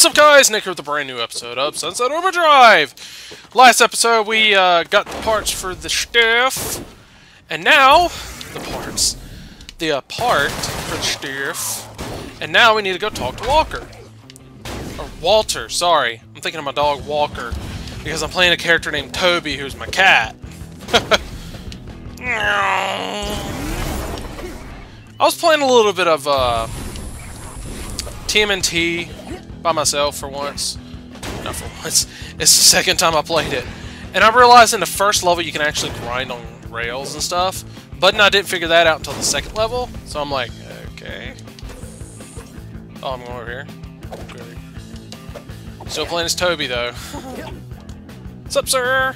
What's up, guys? Nick here with a brand new episode of Sunset Overdrive. Last episode, we uh, got the parts for the stuff, and now the parts, the uh, part for the stuff, and now we need to go talk to Walker or Walter. Sorry, I'm thinking of my dog Walker because I'm playing a character named Toby, who's my cat. I was playing a little bit of uh, TMNT by myself for once. Not for once. It's the second time I played it. And I realized in the first level you can actually grind on rails and stuff. But I didn't figure that out until the second level. So I'm like, okay. Oh, I'm going over here. Okay. Still playing as Toby, though. What's up, sir?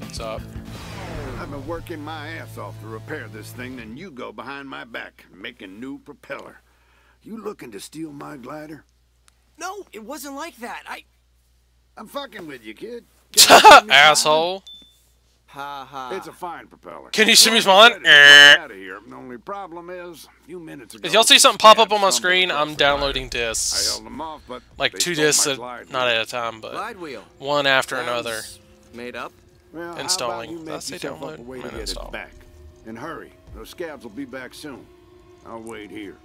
What's up? I've been working my ass off to repair this thing, and you go behind my back, making new propeller. You looking to steal my glider? No, it wasn't like that. I. I'm fucking with you, kid. Can you see me Asshole. Ha ha. It's a fine propeller. Can you see me Well, smiling? I'm ready to get eh. out of here. The only problem is, a few minutes ago, If y'all see something pop up on my screen, I'm across the glider. downloading I held them off, but Like two discs, at, not at a time, but Glide wheel. one after another. Made up. Well, installing. Did I say yourself up download? a way to get install. it back. And hurry. Those scabs will be back soon. I'll wait here.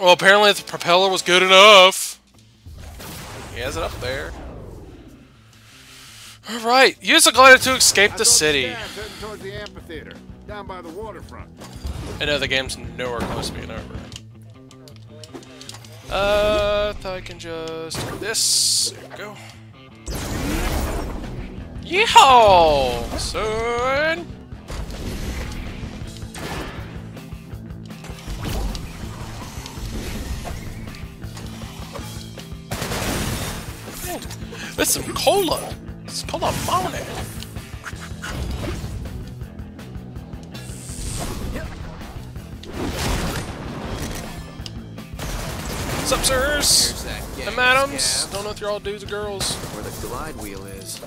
Well, apparently the propeller was good enough. He has it up there. Alright, use the glider to escape I the city. towards the amphitheater, down by the waterfront. I know the game's nowhere close to being over. Uh, I can just do this. There we go. Yeehaw, son! That's some cola. It's cola. What's up, sirs? There's that gang The of madams. Don't know if you're all dudes or girls. Where the glide wheel is.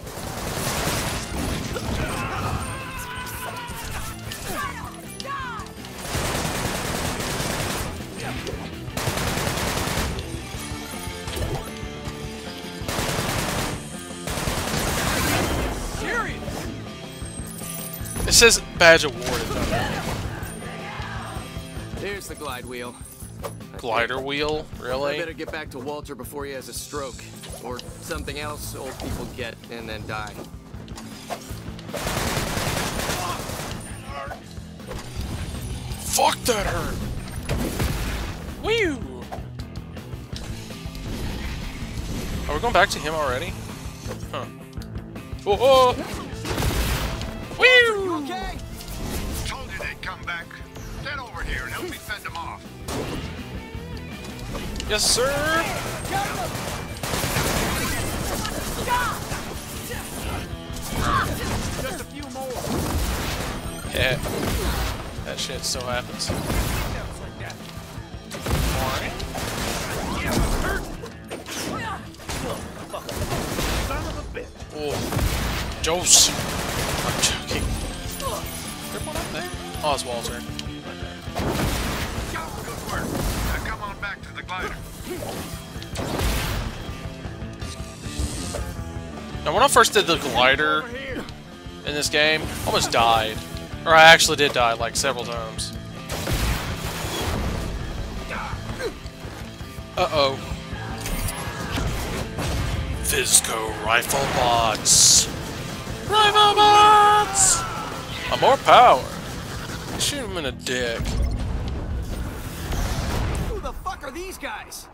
It says badge awarded. There's the glide wheel. Glider wheel, really? I better get back to Walter before he has a stroke. Or something else old people get and then die. Fuck that hurt. Woo! Are we going back to him already? Huh. Oh, oh. Woo! Okay. Told you they'd come back. Get over here and help me fend them off. Yes, sir. Just a few more. Yeah. That shit still happens. Oh. Jose. I'm joking. One up there? It's Walter. Good work. Now come on back to the glider. Now, when I first did the glider in this game, I almost died. Or I actually did die, like, several times. Uh-oh. FizzCo Rifle Bots. Rifle Bots! Uh, more power. Shoot him in the dick. Who the fuck are these guys?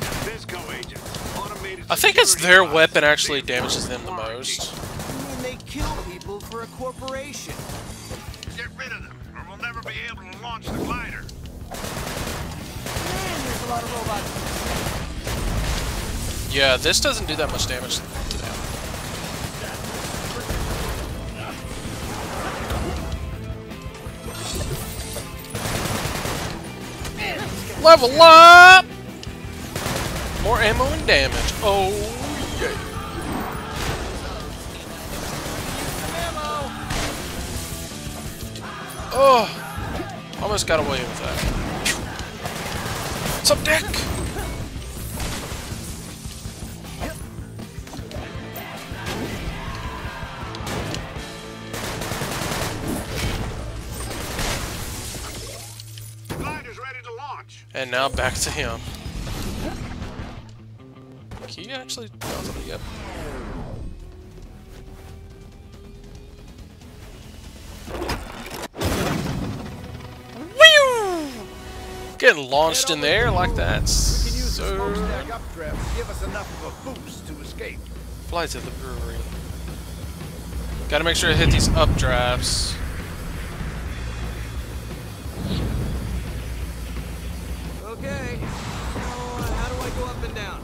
FizzCo agent. Automated I think it's their weapon actually damages them the most. I mean, they kill people for a corporation. Get rid of them, or we'll never be able to launch the glider. Man, there's a lot of robots. Yeah, this doesn't do that much damage to them. Level up! More ammo and damage. Oh, Oh! Almost got away with that. What's up, Dick? Glider's ready to launch. And now back to him. Can you actually... Oh, yep. Getting launched in the air like that. Can use the So... to give us enough of a boost to escape. Fly to the brewery. Gotta make sure to hit these updrafts. Okay. Now, uh, how do I go up and down?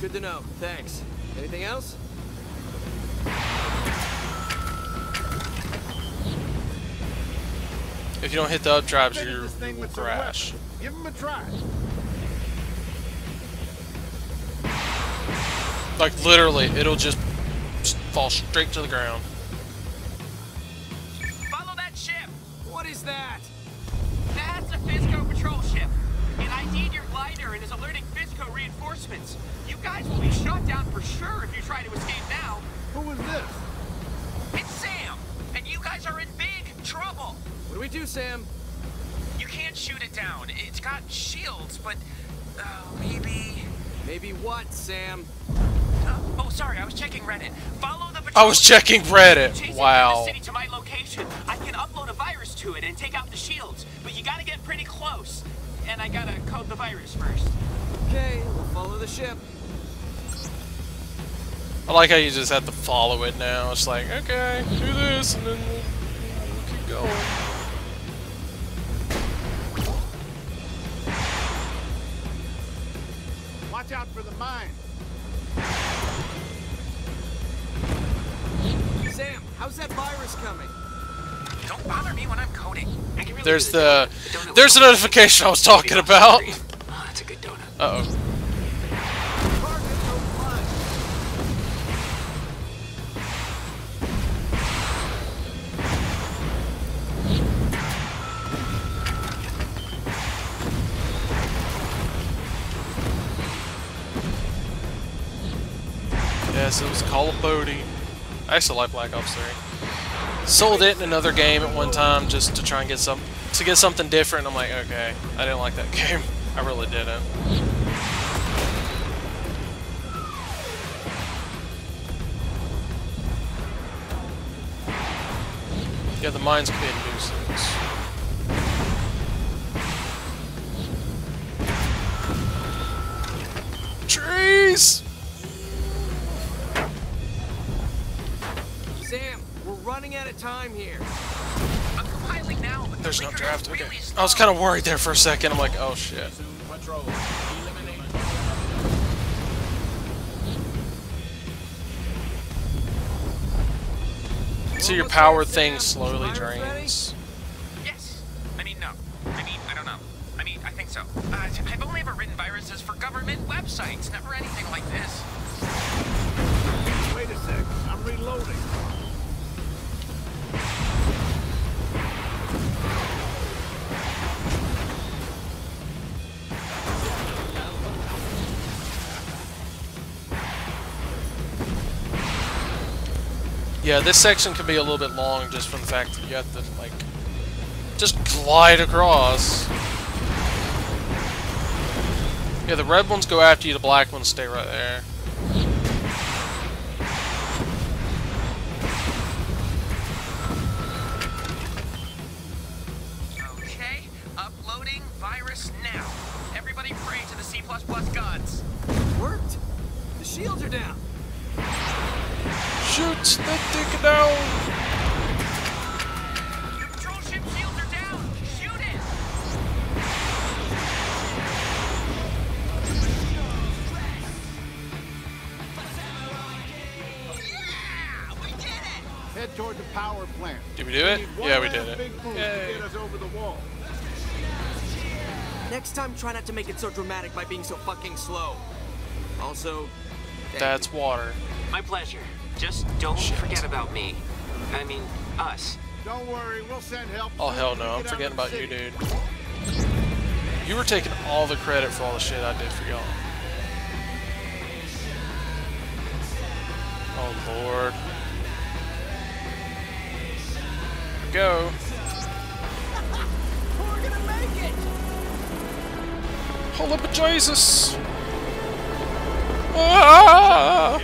Good to know. Thanks. Anything else? If you don't hit the up Fitted you this thing will crash. Give him a try. Like literally, it'll just fall straight to the ground. Follow that ship! What is that? That's a FizzCo patrol ship. It ID'd your glider and is alerting FizzCo reinforcements. You guys will be shot down for sure if you try to escape now. Who is this? It's Sam, and you guys are in big trouble. What do we do, Sam? You can't shoot it down. It's got shields, but uh, maybe. Maybe what, Sam? Uh, oh, sorry, I was checking Reddit. Follow the patrol I was checking Reddit. it through the Wow. city to my location. I can upload a virus to it and take out the shields, but you gotta get pretty close. And I gotta code the virus first. Okay, we'll follow the ship. I like how you just have to follow it now. It's like, okay, do this, and then we'll, we'll keep going. Mine. Sam, how's that virus coming? Don't bother me when I'm coding. I can really There's the. The there's the notification I was talking about. Oh, that's a good donut. Uh It was Call of Bodie. I used to like Black Ops 3. Sold it in another game at one time just to try and get some to get something different. I'm like, okay, I didn't like that game. I really didn't. Yeah, the mines can be running out of time here. I'm compiling now, but the There's no draft. Okay. really I was kind of worried there for a second. I'm like, oh shit. So your power thing slowly drains. Yes. I mean, no. I mean, I don't know. I mean, I think so. Uh, I've only ever written viruses for government websites, never anything like this. Wait a sec. I'm reloading. Yeah, this section can be a little bit long just from the fact that you have to, like, just glide across. Yeah, the red ones go after you, the black ones stay right there. Shoot the dick down! Your patrol ship shields are down. Shoot it. Yeah, we did it. Head toward the power plant. Did we do it? need Yeah, we did it. Yay. to get us over the wall. Next time, try not to make it so dramatic by being so fucking slow. Also, That's water. My pleasure. Just don't Shit. forget about me. I mean, us. Don't worry, we'll send help. Oh hell no, I'm forgetting about you, dude. You were taking all the credit for all the shit I did for y'all. Oh lord. Go. We're gonna make it! Hold up, Jesus! Ah!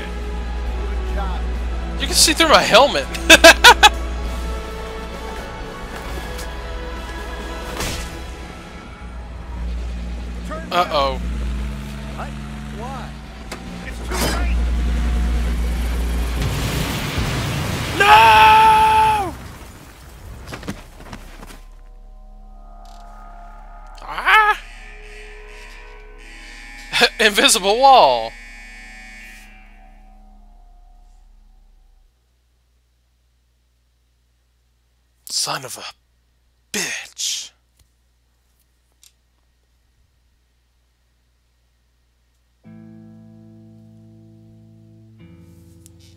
You can see through my helmet. Uh oh. What? Why? It's too late. No! Ah! Invisible wall.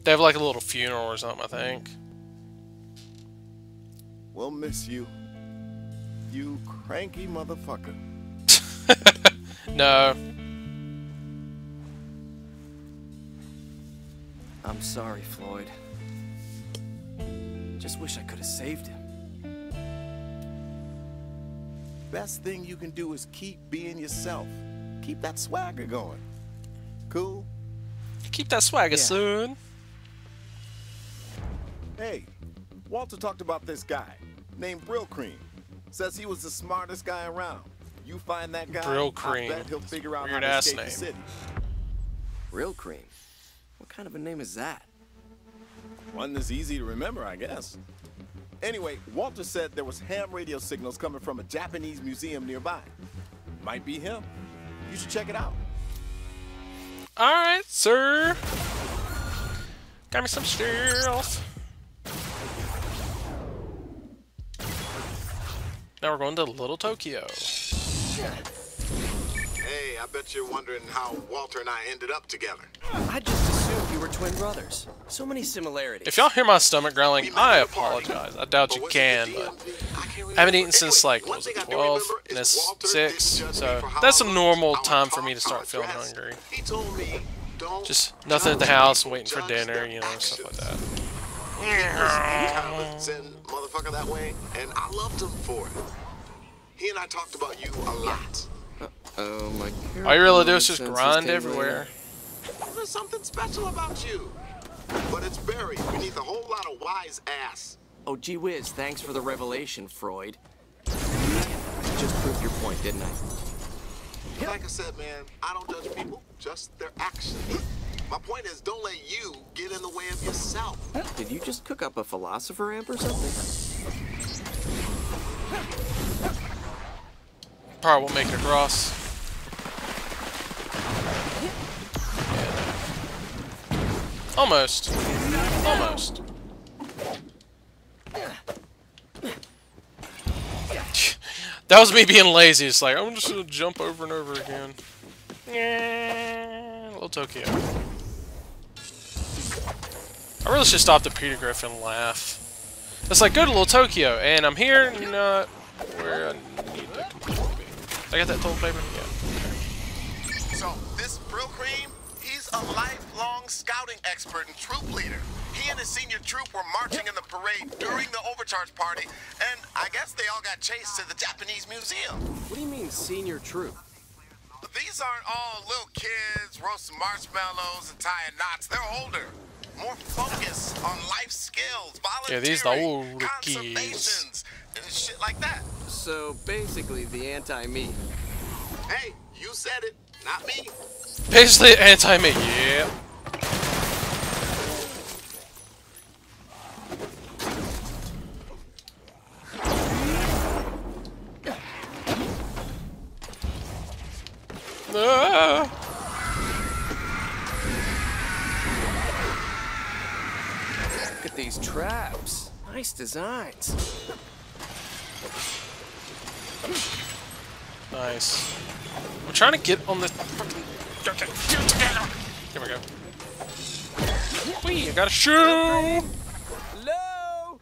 They have like a little funeral or something, I think. We'll miss you. You cranky motherfucker. No. I'm sorry, Floyd. Just wish I could have saved him. Best thing you can do is keep being yourself. Keep that swagger going. Cool? Keep that swagger, Yeah. son. Hey, Walter talked about this guy named Brill Cream. Says he was the smartest guy around. You find that guy, Brill I Cream. bet he'll figure out Weird how to ass escape name. the city. Real cream. What kind of a name is that? One that's easy to remember, I guess. Anyway, Walter said there was ham radio signals coming from a Japanese museum nearby. Might be him. You should check it out. Alright, sir. Got me some stuff. Now we're going to Little Tokyo. Hey, I bet you're wondering how Walter and I ended up together. I just assumed you were twin brothers. So many similarities. If y'all hear my stomach growling, I at a party. apologize. I doubt you But was it can, but I haven't remember. eaten since like what was it, 12, remember and it's six, so me for how that's a normal time for me to start feeling hungry. He told me, don't Just nothing at the house, waiting for dinner, you know, stuff like that. He was kind of a motherfucker that way, and I loved him for it. He and I talked about you a lot. Uh, oh my god. All you really do is just grind everywhere. There's something special about you. But it's buried beneath a whole lot of wise ass. Oh, gee whiz, thanks for the revelation, Freud. I just proved your point, didn't I? Like I said, man, I don't judge people, just their actions. My point is, don't let you get in the way of yourself. Did you just cook up a philosopher amp or something? Probably won't make it across. Almost. Almost. That was me being lazy. It's like, I'm just gonna jump over and over again. Yeah, little Tokyo. I really should stop the Peter Griffin laugh. It's like, go to Little Tokyo, and I'm here, not where I need to completely be. I got that toilet paper? Yeah. So, this Brill Cream, he's a lifelong scouting expert and troop leader. He and his senior troop were marching in the parade during the overcharge party, and I guess they all got chased to the Japanese museum. What do you mean, senior troop? These aren't all little kids roasting marshmallows and tying knots. They're older. More focused on life skills, Yeah, these the volunteering, older kids. conservations, and shit like that. So basically, the anti-me. Hey, you said it, not me. Basically, anti-me. Yeah. Ah. These traps. Nice designs. Nice. I'm trying to get on this fucking. Here we go. Whee! I got a shoe. Hello?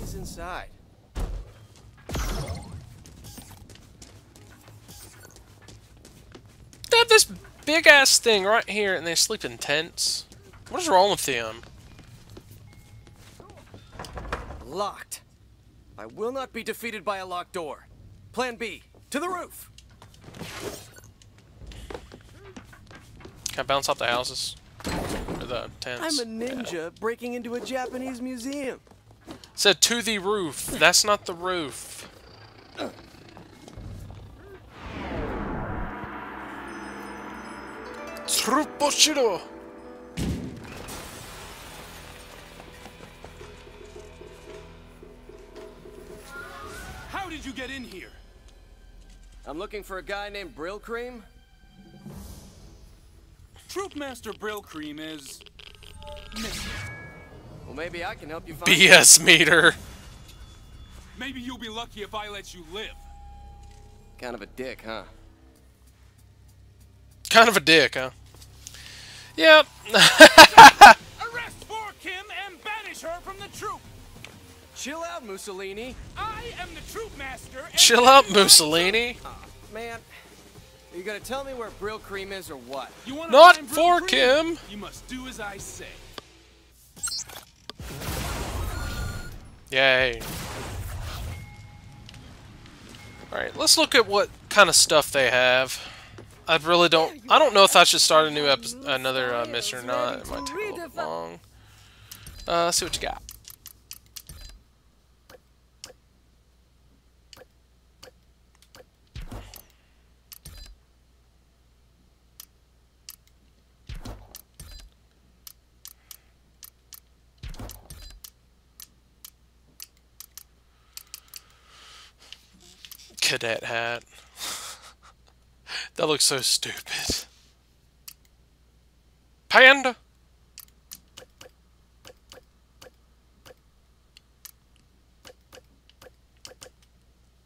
He's inside. They have this big ass thing right here, and they sleep in tents. What is wrong with them? Locked. I will not be defeated by a locked door. Plan B. To the roof. Can I bounce off the houses? Or the tents? I'm a ninja breaking into a Japanese museum. Said to the roof. That's not the roof. Tsuruposhiro! Did you get in here? I'm looking for a guy named Brill Cream. Troop Master Brill Cream is missing. Well, maybe I can help you find BS meter. Maybe you'll be lucky if I let you live. Kind of a dick, huh? Kind of a dick, huh? Yep. Arrest for Kim and banish her from the troop. Chill out, Mussolini. I am the Troop Master. Chill out, Mussolini. Man, are you gonna tell me where Brill Cream is or what? You wanna Not find for Kim. You must do as I say. Yay. Alright, let's look at what kind of stuff they have. I really don't... I don't know if I should start a new episode, another uh, mission or not. It might take a little bit long. Uh, let's see what you got. Cadet hat. That looks so stupid. Panda!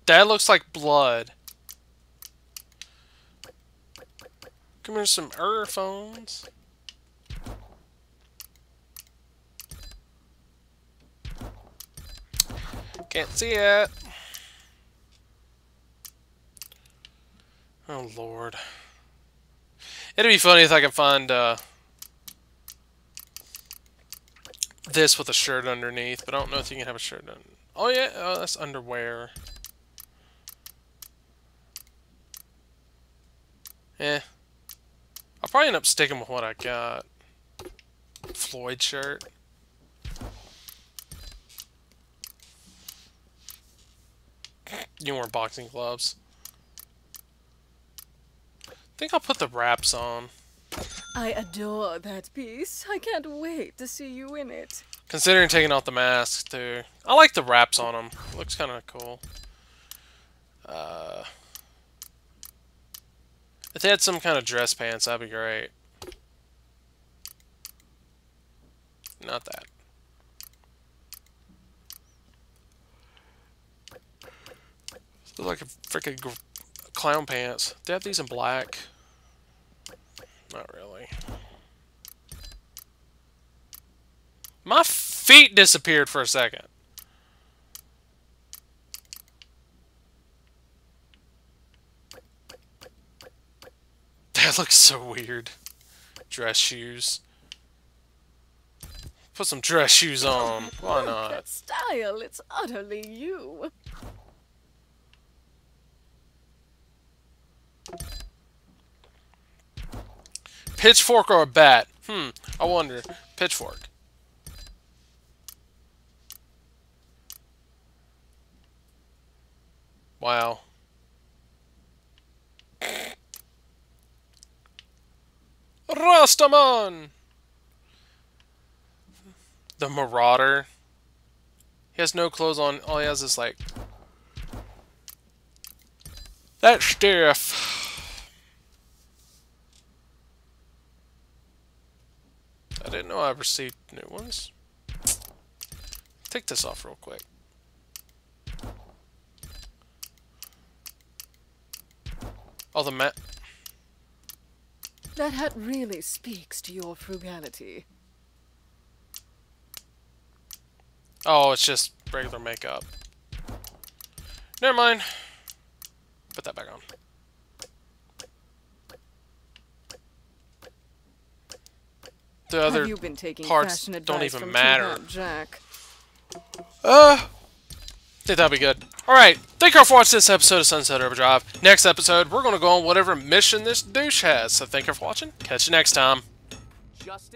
That looks like blood. Come here, some earphones. Can't see it. Oh lord. It'd be funny if I could find uh, this with a shirt underneath, but I don't know if you can have a shirt on. Oh yeah, oh, that's underwear. Eh. I'll probably end up sticking with what I got. Floyd shirt. You wear boxing gloves. I think I'll put the wraps on. I adore that piece. I can't wait to see you in it. Considering taking off the mask, too. I like the wraps on them. Looks kind of cool. Uh, if they had some kind of dress pants, that'd be great. Not that. Look like a freaking clown pants. They have these in black. Not really. My feet disappeared for a second. That looks so weird. Dress shoes. Put some dress shoes on. Why not? That style, it's utterly you. Pitchfork or a bat? Hmm, I wonder. Pitchfork. Wow. Rastaman! The Marauder. He has no clothes on. All he has is like... That stuff. I didn't know I received new ones. Take this off real quick. Oh, the mat. That hat really speaks to your frugality. Oh, it's just regular makeup. Never mind. Put that back on. The other you been taking parts don't even matter. Jack? Uh, think that'd be good. Alright, thank you all for watching this episode of Sunset Overdrive. Next episode, we're going to go on whatever mission this douche has. So thank you for watching. Catch you next time. Justice.